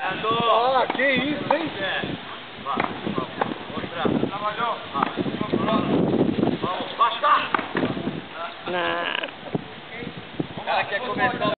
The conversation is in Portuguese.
Ah, que isso, hein? É. Vai, vamos mostrar. Trabalhou. Vamos, basta! Na... O cara quer começar